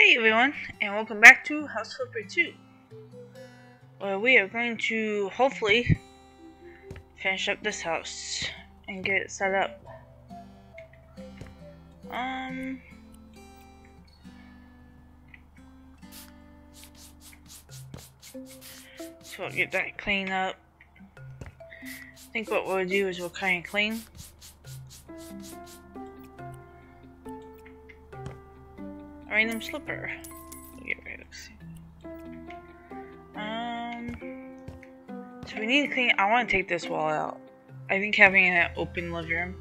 Hey everyone, and welcome back to House Flipper 2. Well, we are going to hopefully finish up this house and get it set up. Um. So I'll get that clean up. I think what we'll do is we'll kind of clean. Random slipper. Um. So we need to clean. I want to take this wall out. I think having an open living room.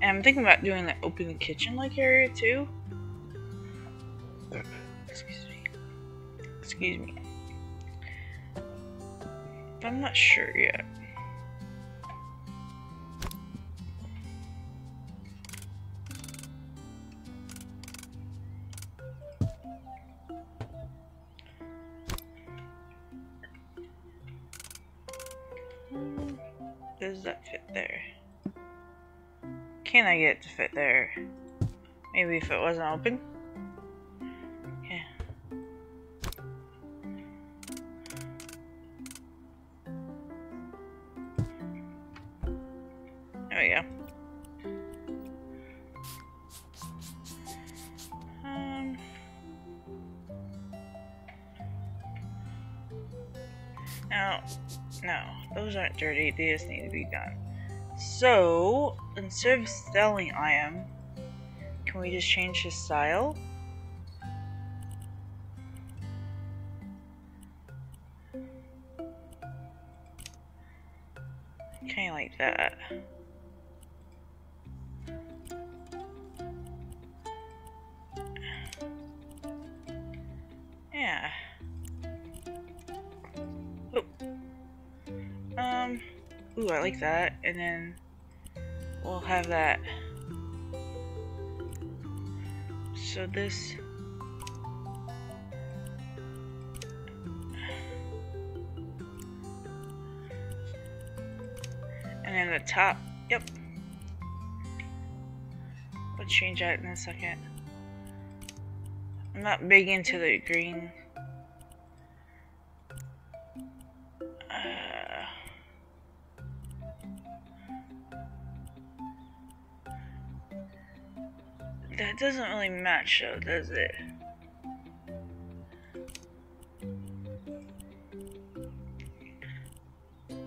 And I'm thinking about doing the open kitchen like area too. Excuse me. Excuse me. But I'm not sure yet. Does that fit there? Can I get it to fit there? Maybe if it wasn't open? Just need to be done. So, instead of selling item, can we just change his style? Kinda like that. Ooh, I like that. And then we'll have that. So this. And then the top, yep. We'll change that in a second. I'm not big into the green. Doesn't really match though, does it?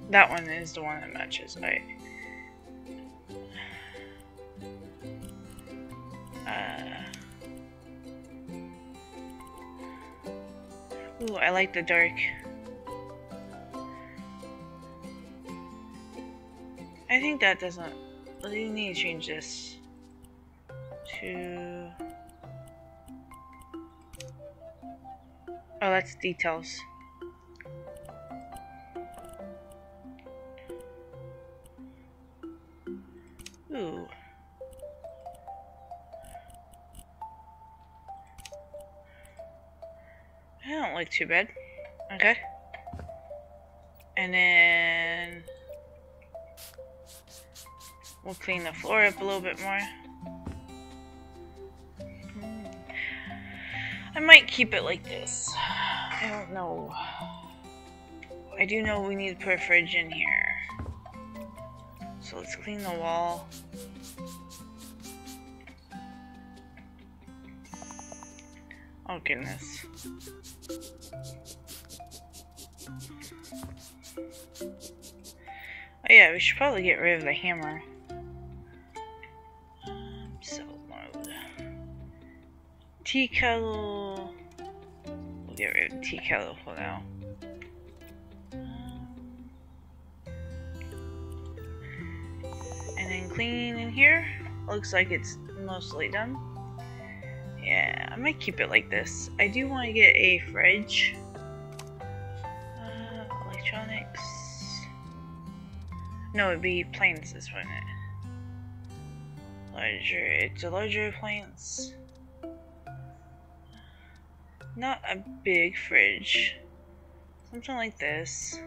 That one is the one that matches, right? Uh, ooh, I like the dark. I think that doesn't. You need to change this to. Oh, that's details. Ooh. I don't look too bad. Okay. And then we'll clean the floor up a little bit more. I might keep it like this. I don't know. I do know we need to put a fridge in here. So let's clean the wall. Oh goodness. Oh yeah, we should probably get rid of the hammer. Mode. Tea kettle. We'll get rid of tea kettle for now. And then clean in here. Looks like it's mostly done. Yeah, I might keep it like this. I do want to get a fridge. Uh, electronics. No, it'd be appliances, wouldn't it? Larger. It's a larger appliance. Not a big fridge. Something like this.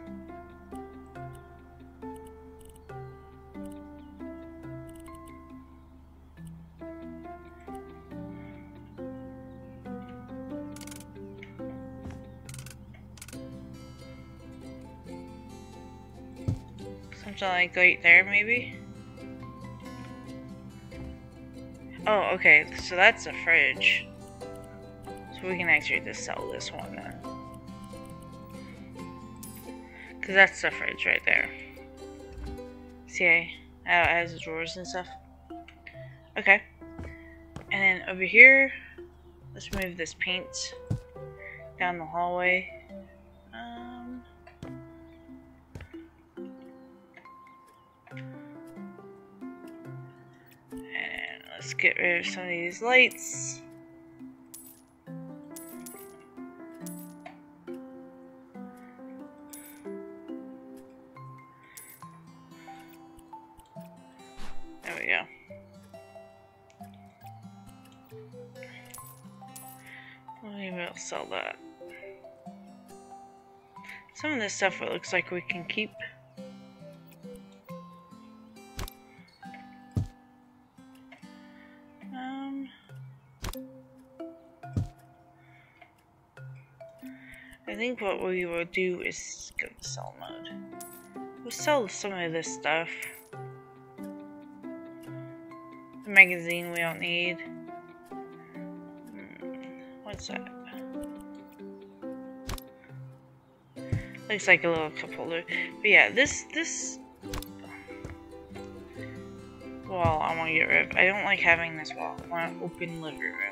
Something like right there, maybe? Oh, okay, so that's a fridge. So we can actually just sell this one then. Because that's the fridge right there. See, it has drawers and stuff. Okay. And then over here, let's move this paint down the hallway. Um, and let's get rid of some of these lights. Sell that. Some of this stuff it looks like we can keep. Um, I think what we will do is go to sell mode. We'll sell some of this stuff. The magazine we don't need. Hmm, What's that? Looks like a little cup holder. But yeah, this this wall I want to get rid of. I don't like having this wall. I want an open living room.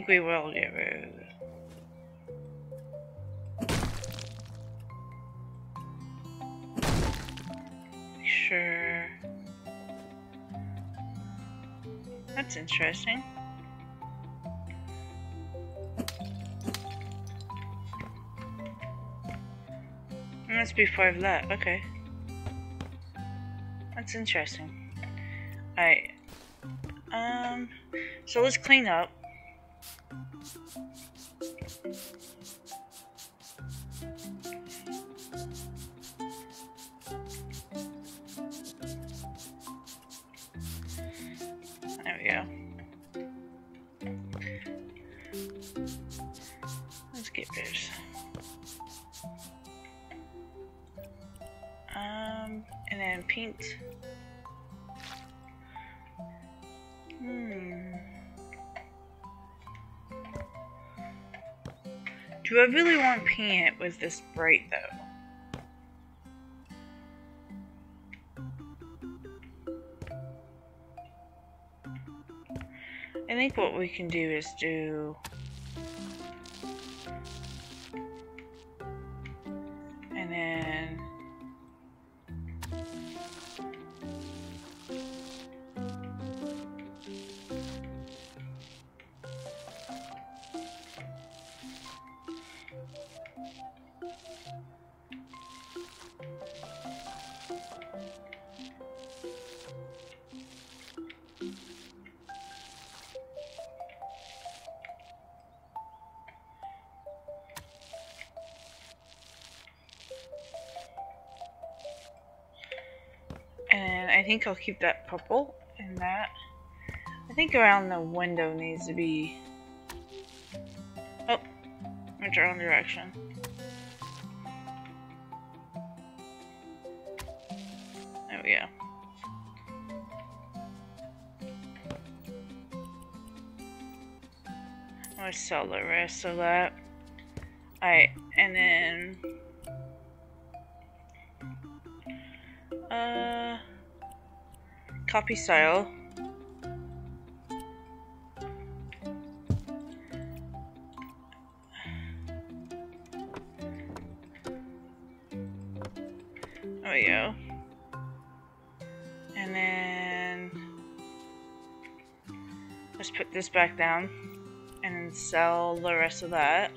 Think we will get rid of. Sure. That's interesting. Must be of that, okay. That's interesting. Alright. Um, so let's clean up. This bright though? I think what we can do is do think I'll keep that purple and that. I think around the window needs to be. Oh, went the wrong direction. There we go. I'm gonna sell the rest of that. Alright, and then. Uh, copy style. There we go. And then let's put this back down and sell the rest of that.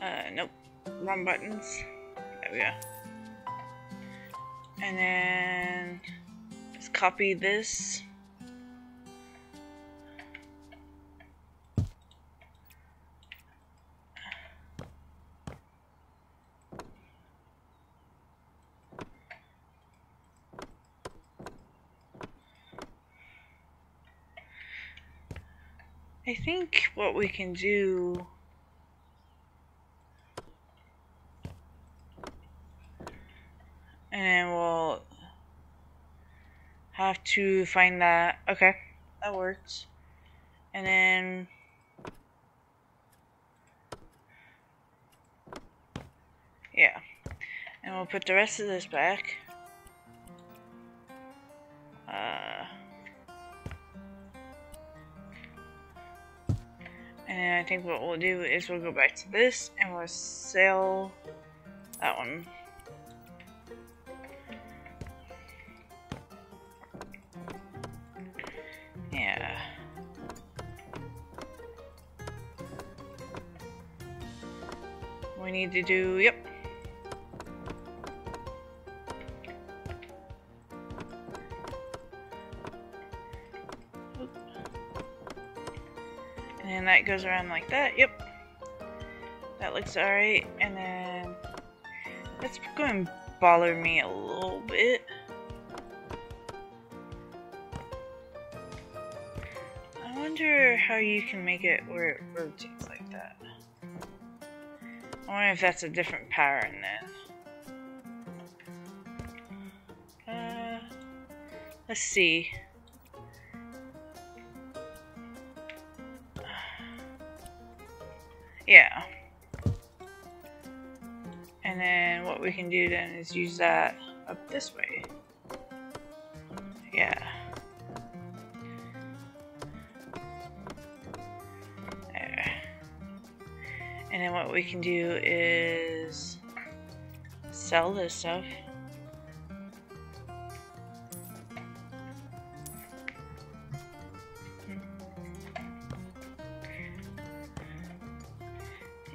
Uh, nope, wrong buttons. There we go. And then copy this. I think what we can do and then we'll have to find that. Okay. That works. And then yeah. And we'll put the rest of this back. Uh And I think what we'll do is we'll go back to this and we'll sell that one. Need to do, yep, And then that goes around like that. Yep. That looks alright. And then that's going to bother me a little bit. I wonder how you can make it where it rotates like that. I wonder if that's a different pattern then. Uh, let's see. Yeah. And then what we can do then is use that up this way. Yeah. And then what we can do is sell this stuff.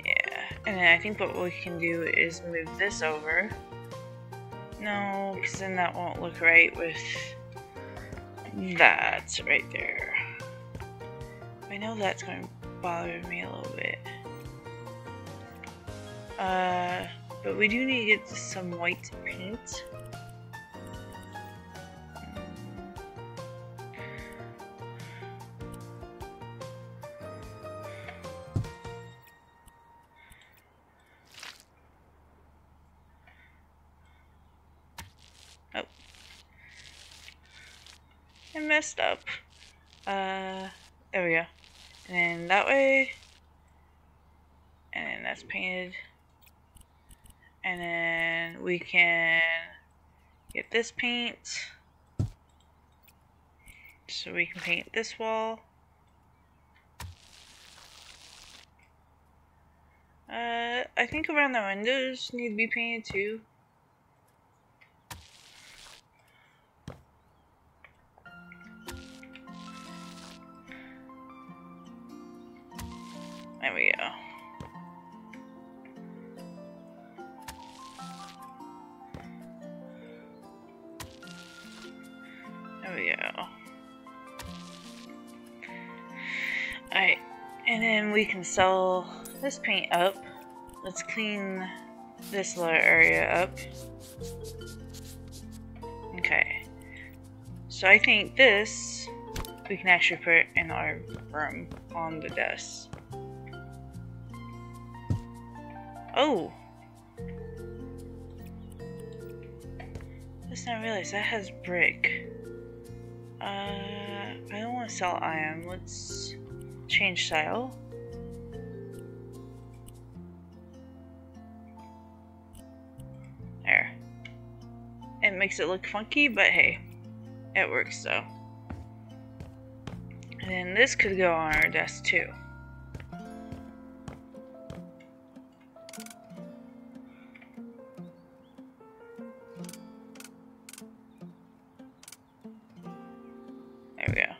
Yeah. And I think what we can do is move this over. No, because then that won't look right with that right there. I know that's going to bother me a little bit. Uh, but we do need to get some white paint. Oh. I messed up. Uh, there we go. And that way. And that's painted. And then we can get this paint. So we can paint this wall. Uh, I think around the windows need to be painted too. There we go. We can sell this paint up. Let's clean this little area up. Okay. So I think this we can actually put in our room on the desk. Oh! Let's not realize that has brick. Uh, I don't want to sell iron. Let's change style. It makes it look funky, but hey, it works though. And then this could go on our desk too. There we go.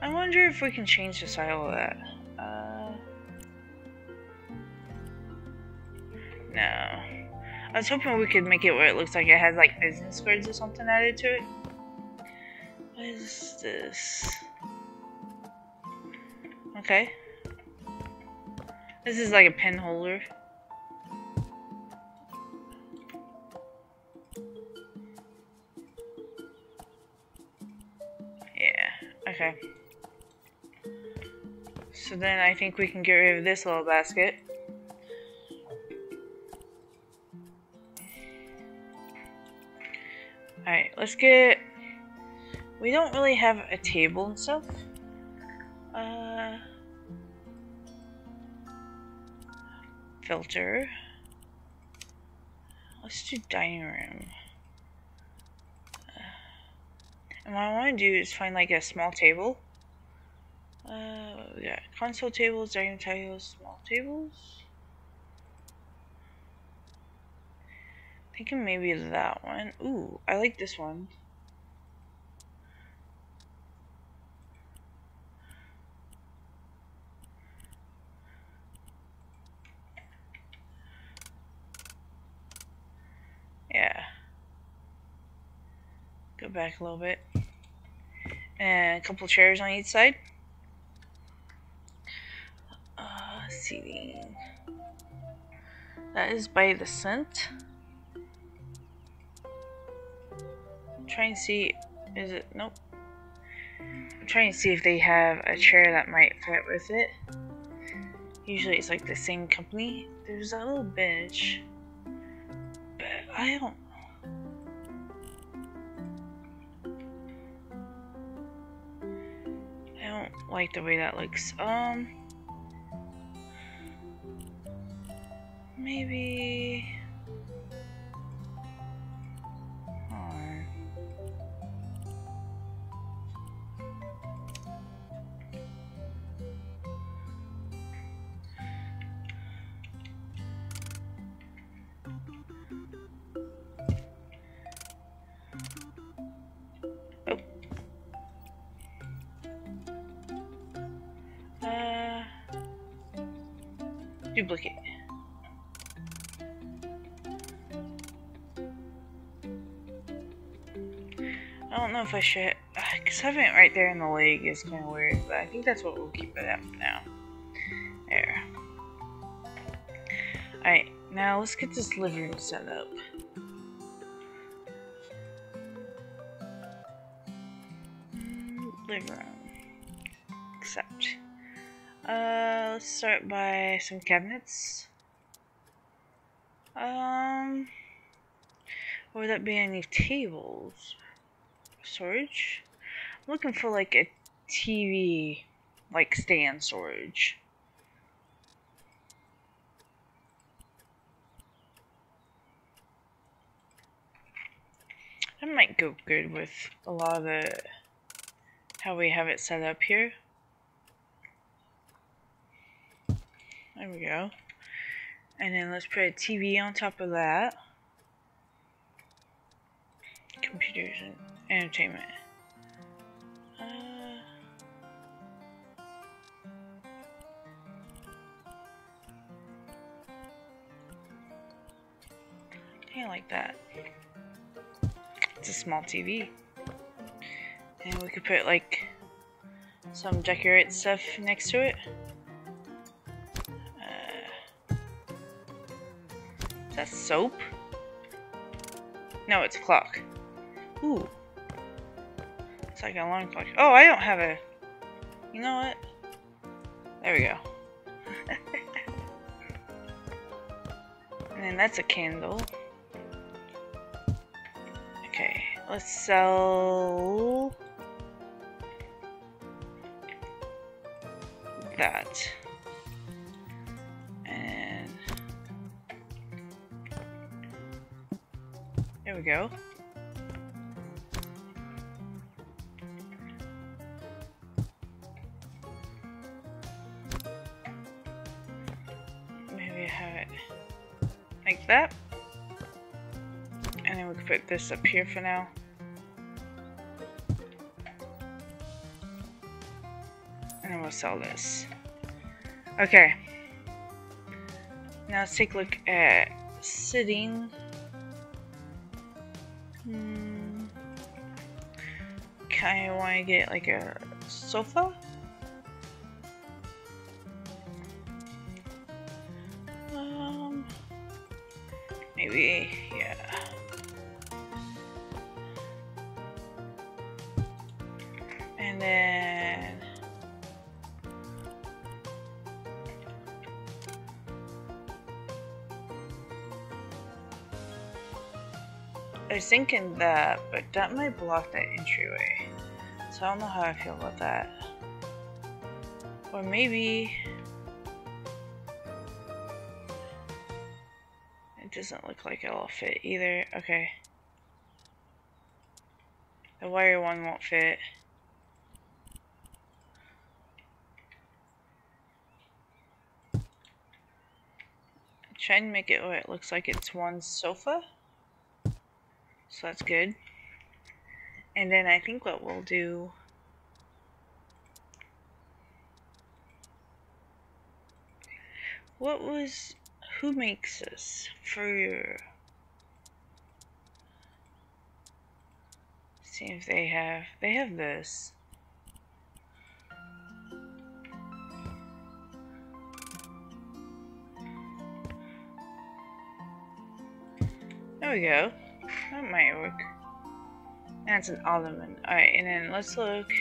I wonder if we can change the style of that. I was hoping we could make it where it looks like it has like business cards or something added to it. What is this? Okay. This is like a pen holder. Yeah, okay. So then I think we can get rid of this little basket. Alright, let's get... We don't really have a table and stuff. Uh... Filter. Let's do dining room. Uh, and what I want to do is find like a small table. Uh, yeah, console tables, dining tables, small tables. Thinking maybe that one. Ooh, I like this one. Yeah. Go back a little bit. And a couple chairs on each side. Uh, seating. That is by the scent. Trying to see, is it, nope. I'm trying to see if they have a chair that might fit with it. Usually it's like the same company. There's that little bench, but I don't I don't like the way that looks. Um, maybe... duplicate. I don't know if I should, because having it right there in the leg is kind of weird, but I think that's what we'll keep it at now. There. Alright, now let's get this living room set up. Mm, living room. Uh, let's start by some cabinets. Um, would that be any tables? storage. I'm looking for like a TV, like stand storage. That might go good with a lot of the, how we have it set up here. There we go. And then let's put a TV on top of that. Computers and entertainment. Uh, I like that. It's a small TV. And we could put like some decorate stuff next to it. Soap? No, it's a clock. Ooh. It's like an alarm clock. Oh, I don't have a... You know what? There we go. and then that's a candle. Okay, let's sell... There we go. that. And then we can put this up here for now. And then we'll sell this. Okay. Now let's take a look at sitting of want to get like a sofa. Um, maybe, yeah. And then I was thinking that, that might block that entryway. So I don't know how I feel about that. Or maybe... It doesn't look like it'll fit either. Okay. The wire one won't fit. Try and make it where it looks like it's one sofa. So that's good. And then I think what we'll do What was who makes this for see if they have they have this. There we go. That might work that's an ottoman alright and then let's look.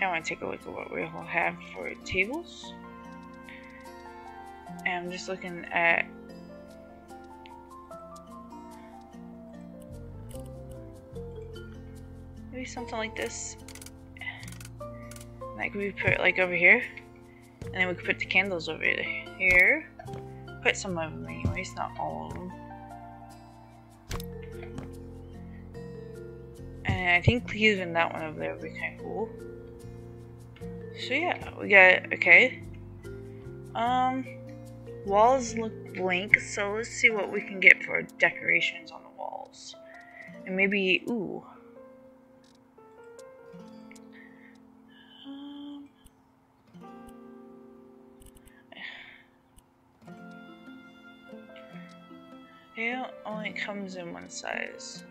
I want to take a look at what we will have for tables. And I'm just looking at maybe something like this. Like we put like over here. And then we could put the candles over here. Put some of them anyways not all of them I think leaving that one over there would be kind of cool. So yeah we got okay. Um walls look blank so let's see what we can get for decorations on the walls. And maybe ooh. It only comes in one size.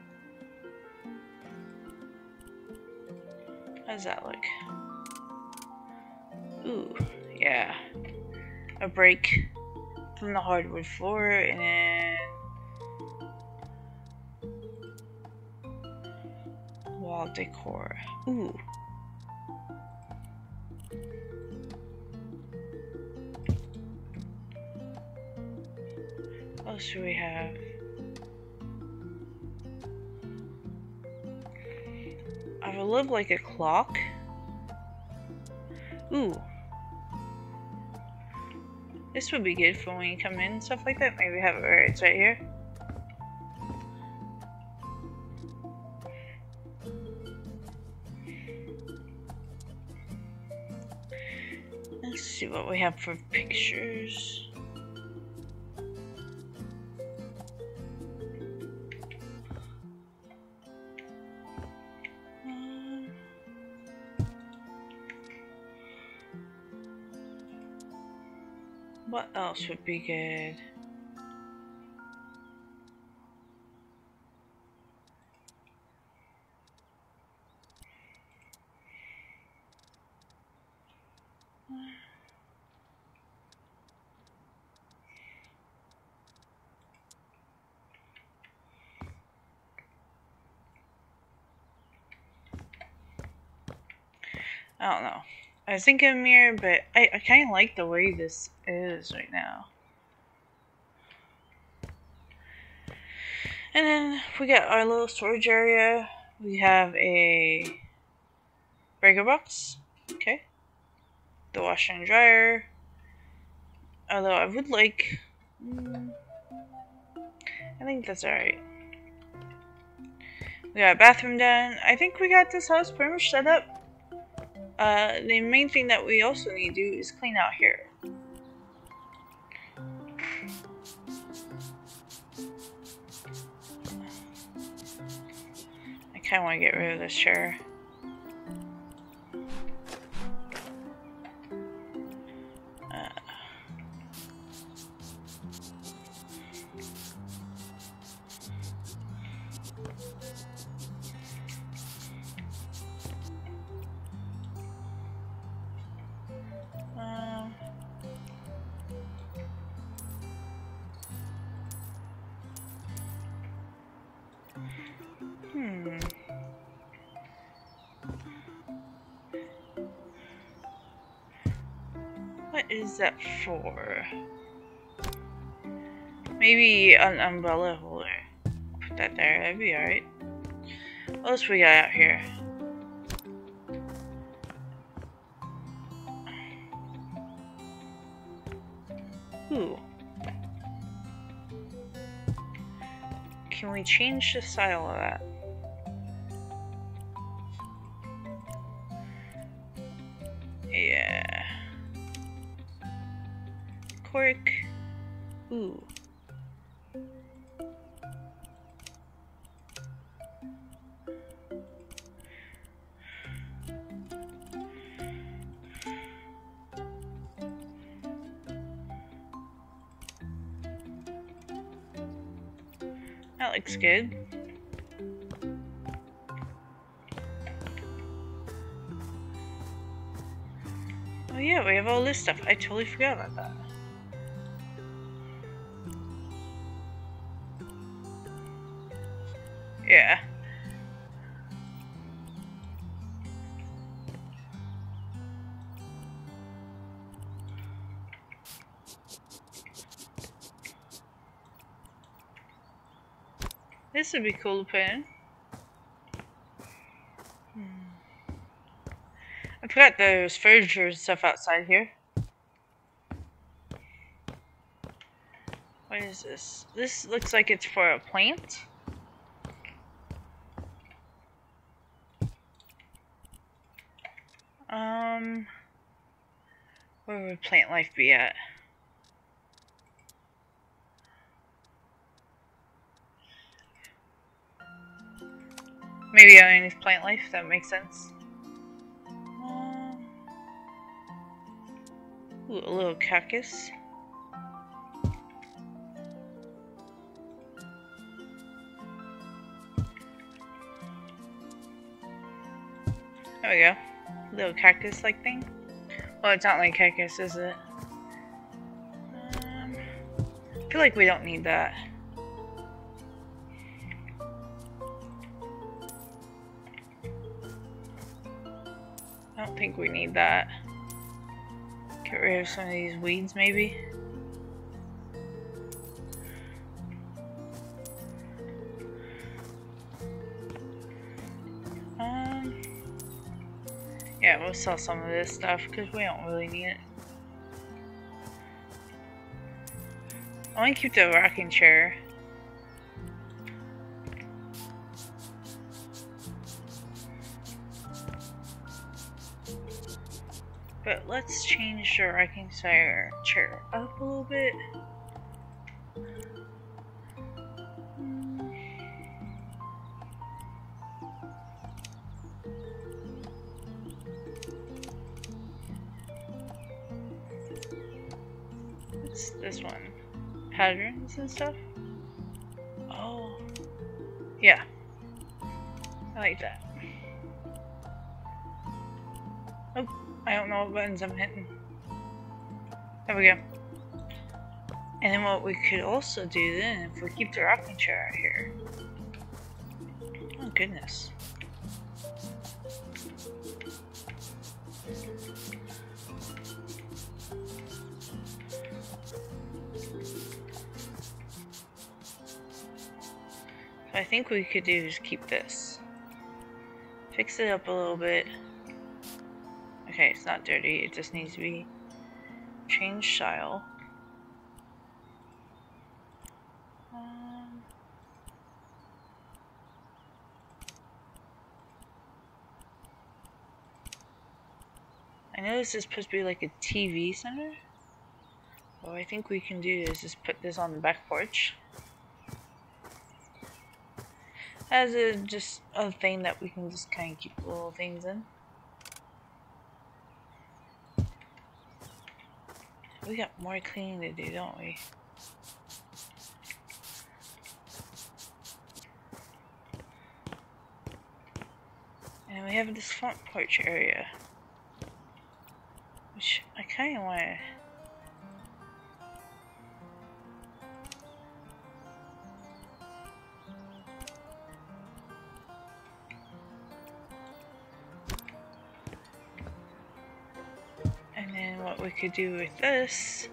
How does that look? Ooh, yeah. A break from the hardwood floor and then wall decor. Ooh. What else should we have? Love like a clock. Ooh. This would be good for when you come in and stuff like that. Maybe have it where it's right here. Let's see what we have for pictures. Else would be good? I don't know. I was thinking mirror, but I, I kind of like the way this is right now. And then we got our little storage area. We have a breaker box. Okay. The washer and dryer. Although I would like... Mm, I think that's alright. We got bathroom done. I think we got this house pretty much set up. Uh, the main thing that we also need to do is clean out here. I kind of want to get rid of this chair. What is that for? Maybe an umbrella holder. Put that there, that'd be alright. What else we got out here? Ooh. Can we change the style of that? Looks good. Oh yeah, we have all this stuff. I totally forgot about that. Yeah. This would be cool in. Hmm. I forgot there's furniture and stuff outside here. What is this? This looks like it's for a plant. Um, where would plant life be at? Maybe underneath plant life, that makes sense. Um, ooh, a little cactus. There we go. Little cactus like thing. Well, it's not like cactus, is it? Um, I feel like we don't need that. Think we need that. Get rid of some of these weeds, maybe. Um, yeah, we'll sell some of this stuff because we don't really need it. I want to keep the rocking chair. But let's change the rocking chair chair up a little bit. What's this one? Patterns and stuff? Oh. Yeah. I like that. Don't know what buttons I'm hitting. There we go. And then what we could also do then, if we keep the rocking chair out here. Oh goodness. I think we could do is keep this. Fix it up a little bit. Okay, it's not dirty, it just needs to be changed style. Um, I know this is supposed to be like a TV center. What I think we can do is just put this on the back porch. As a just a thing that we can just kind of keep little things in. We got more cleaning to do, don't we? And we have this front porch area. Which I kind of we could do with this.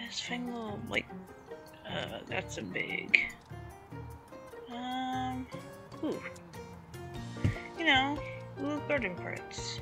This thing will like uh that's a big um ooh. You know little garden parts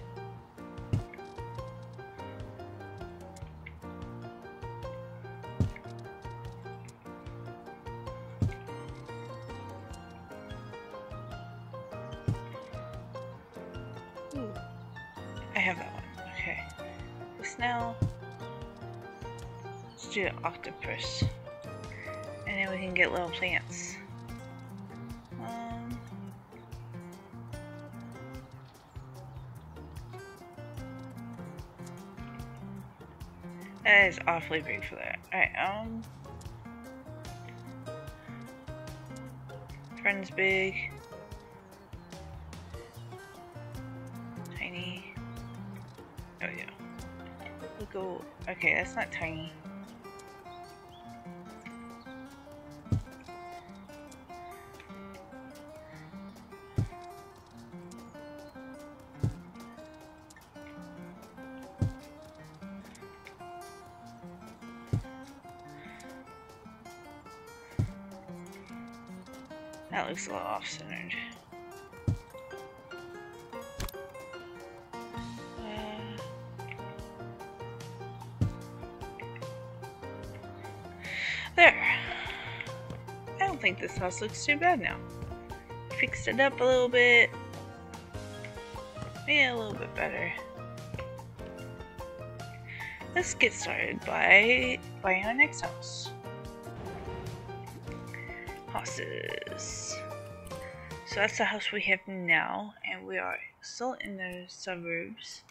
big for that. Alright, um. Friend's big. Tiny. Oh yeah. We'll go. Okay, that's not tiny. Looks a little off-centered. Uh, There. I don't think this house looks too bad now. Fixed it up a little bit. Yeah, a little bit better. Let's get started by buying our next house. Houses. So that's the house we have now, and we are still in the suburbs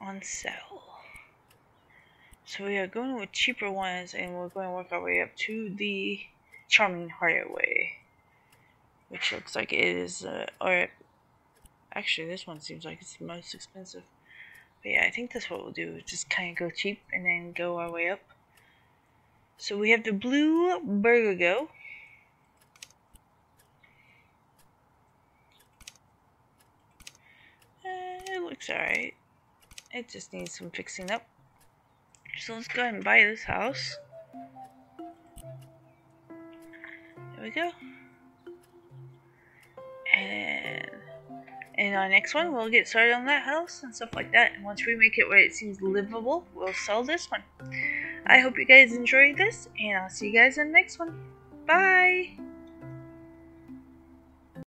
on sale. So we are going with cheaper ones and we're going to work our way up to the Charming Highway. Which looks like it is, uh, or actually this one seems like it's the most expensive. But yeah, I think that's what we'll do, just kind of go cheap and then go our way up. So we have the Blue Burgo. Uh, it looks alright. It just needs some fixing up. So let's go ahead and buy this house. There we go. And in our next one, we'll get started on that house and stuff like that. And once we make it where it seems livable, we'll sell this one. I hope you guys enjoyed this, and I'll see you guys in the next one. Bye!